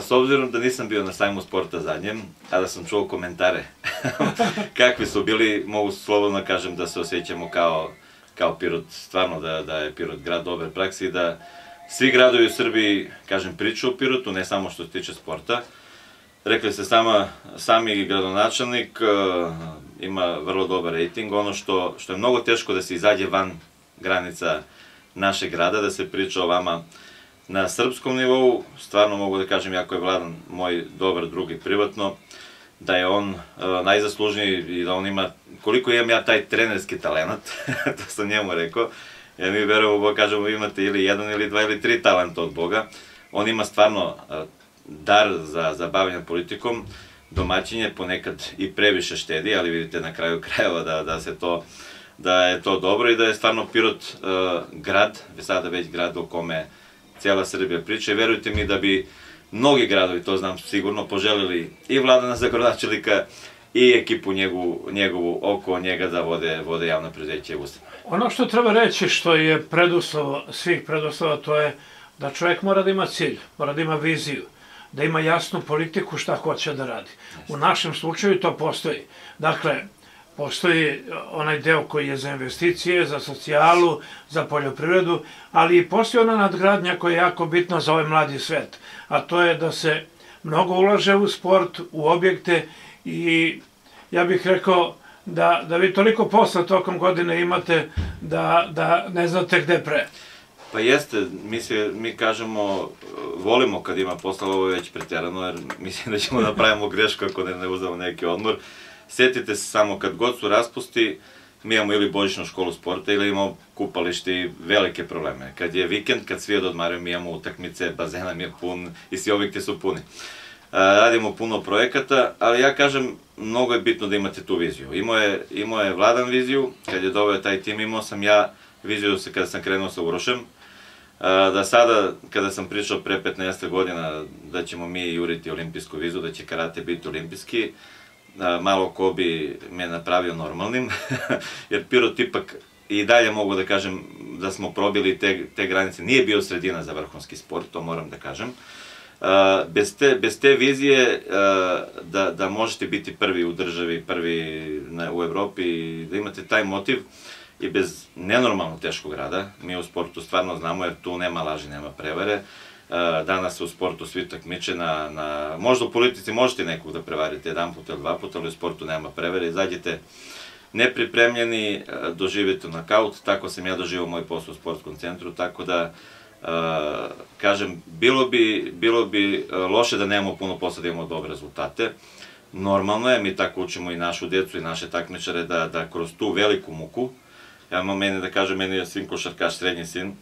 S obzirom da nisam bio na sajmu sporta zadnjem, a da sam čuo komentare kakvi su bili, mogu slobodno kažem da se osjećamo kao, kao Pirot, stvarno da, da je Pirot grad dobre praksi i da svi gradovi u Srbiji, kažem, priču o Pirotu, ne samo što se tiče sporta. Rekli ste sama, sami gradonačelnik uh, ima vrlo dobar rating, ono što, što je mnogo teško da se izađe van granica našeg grada, da se priča o vama na srpskom nivou, stvarno mogu da kažem, jako je Vladan moj dobar drug i privatno, da je on uh, najzaslužniji i da on ima, koliko imam ja taj trenerski talent, to sam njemu rekao, jer mi verujemo, Bog kažemo, imate ili jedan ili dva ili tri talenta od Boga, on ima stvarno uh, dar za, za bavljanje politikom, domaćinje ponekad i previše štedi, ali vidite na kraju krajeva da, da se to da je to dobro i da je stvarno Pirot grad, sada već grad o kome cijela Srbija priča i verujte mi da bi mnogi gradovi, to znam sigurno, poželili i Vladana Zagorodnačelika i ekipu njegovu, njegovu oko njega da vode, vode javno prezeće i ustanove. Ono što treba reći što je preduslov svih preduslova to je da čovjek mora da ima cilj, mora da ima viziju, da ima jasnu politiku šta hoće da radi. U našem slučaju to postoji. Dakle, postoji onaj deo koji je za investicije, za socijalu, za poljoprivredu, ali i postoji ona nadgradnja koja je jako bitna za ovaj mladi svet, a to je da se mnogo ulaže u sport, u objekte i ja bih rekao da, da vi toliko posla tokom godine imate da, da ne znate gde pre. Pa jeste, mi, se, mi kažemo, volimo kad ima posla, ovo je već preterano, jer mislim da ćemo da pravimo grešku ako ne, ne uzemo neki odmor. Sjetite se samo kad god su raspusti, mi imamo ili božićnu školu sporta ili imamo kupalište i velike probleme. Kad je vikend, kad svi odmaraju, mi imamo utakmice, bazena mi je pun i svi objekti su puni. Radimo puno projekata, ali ja kažem, mnogo je bitno da imate tu viziju. Imao je, je Vladan viziju, kad je doveo taj tim, imao sam ja viziju se kada sam krenuo sa Urošem, da sada, kada sam pričao pre 15 godina da ćemo mi juriti olimpijsku vizu, da će karate biti olimpijski, malo ko bi me napravio normalnim, jer Pirot ipak i dalje mogu da kažem da smo probili te, te granice. Nije bio sredina za vrhunski sport, to moram da kažem. Bez te, bez te vizije da, da možete biti prvi u državi, prvi na, u Evropi, da imate taj motiv i bez nenormalno teškog rada, mi u sportu stvarno znamo jer tu nema laži, nema prevare, danas se u sportu svi takmiče na, na, možda u politici možete nekog da prevarite jedan put ili dva puta, ali u sportu nema prevare, izađete nepripremljeni, doživite nakaut, tako sam ja doživao moj posao u sportskom centru, tako da, kažem, bilo bi, bilo bi loše da nemamo puno posla da imamo dobre rezultate, normalno je, mi tako učimo i našu decu i naše takmičare da, da kroz tu veliku muku, ja imam mene da kažem, meni je sin košarkaš, srednji sin, Uh,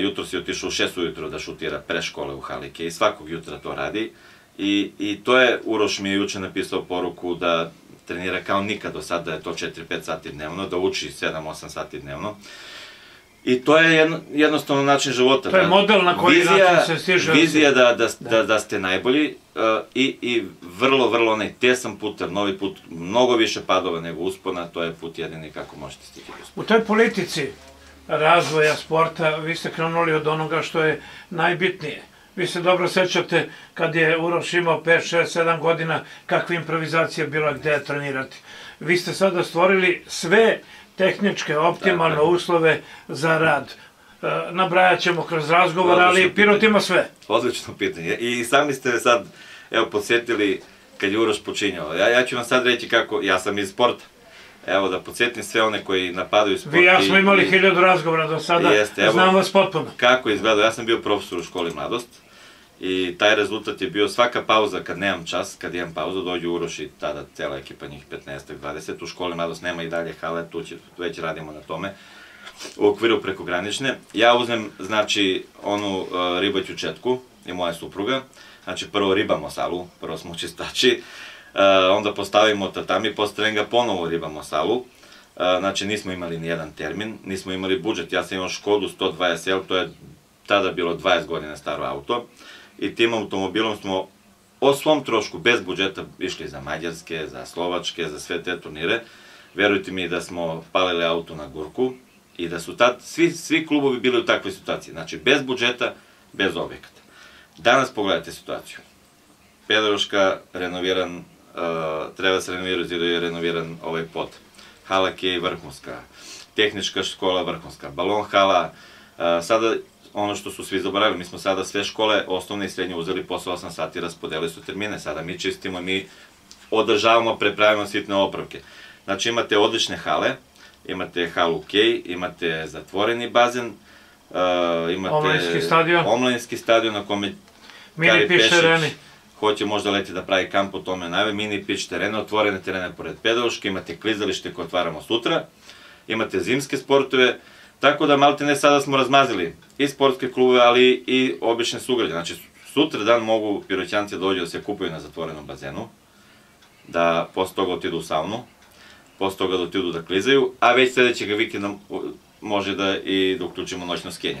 jutro si otišao u šest ujutro da šutira pre škole u Halike i svakog jutra to radi. I, I to je, Uroš mi je juče napisao poruku da trenira kao nikad do sada, da je to 4-5 sati dnevno, da uči 7-8 sati dnevno. I to je jedno, jednostavno način života. To je da, model na koji vizija, način se stiže. Vizija da, da, da, da, da ste najbolji uh, i, i vrlo, vrlo onaj tesan put, jer novi put, mnogo više padova nego uspona, to je put jedini kako možete stići U toj politici, razvoja sporta, vi ste krenuli od onoga što je najbitnije. Vi se dobro sećate kad je Uroš imao 5, 6, 7 godina, kakva improvizacija bila gde trenirati. Vi ste sada stvorili sve tehničke, optimalne uslove za rad. E, nabrajat ćemo kroz razgovor, ali Pirot ima sve. Odlično pitanje. I sami ste sad, evo, podsjetili kad je Uroš počinjao. Ja, ja ću vam sad reći kako, ja sam iz sporta. Evo da podsjetim sve one koji napadaju sport. Vi ja smo imali i, hiljadu razgovora do sada, jeste, evo, znam vas potpuno. Kako izgleda, ja sam bio profesor u školi mladost i taj rezultat je bio svaka pauza kad nemam čas, kad imam pauzu, dođu Uroš i tada cela ekipa njih 15-20, u školi mladost nema i dalje hale, tu će, već radimo na tome u okviru prekogranične. Ja uzmem, znači, onu uh, ribaću četku i moja supruga, znači prvo ribamo salu, prvo smo čistači, E, onda postavimo tatami, posle treninga ponovo ribamo salu, e, znači nismo imali ni jedan termin, nismo imali budžet, ja sam imao Škodu 120L, to je tada bilo 20 godina staro auto, i tim automobilom smo o svom trošku, bez budžeta, išli za Mađarske, za Slovačke, za sve te turnire. Verujte mi da smo palili auto na gurku i da su tad svi, svi klubovi bili u takvoj situaciji. Znači, bez budžeta, bez objekata. Danas pogledajte situaciju. Pedagoška renoviran, uh, treba se renovirati jer je renoviran ovaj pod. Hala Kej vrhunska, tehnička škola vrhunska, balon hala, uh, sada ono što su svi zaboravili, mi smo sada sve škole, osnovne i srednje, uzeli posao 8 sati raspodeli su termine, sada mi čistimo, mi održavamo, prepravimo sitne opravke. Znači imate odlične hale, imate halu Kej, imate zatvoreni bazen, uh, imate Omladinski stadion. stadion na kome Kari pitch Tereni. hoće možda leti da pravi kamp u tome najve, mini pitch terene, otvorene terene pored pedagoške, imate klizalište koje otvaramo sutra, imate zimske sportove, tako da malte ne sada smo razmazili i sportske klube, ali i obične sugrađe. Znači, sutra dan mogu piroćanci da dođu da se kupaju na zatvorenom bazenu, da posle toga otidu u saunu, posle toga da otidu da klizaju, a već sledećeg vikenda može da i da uključimo noćno skenje.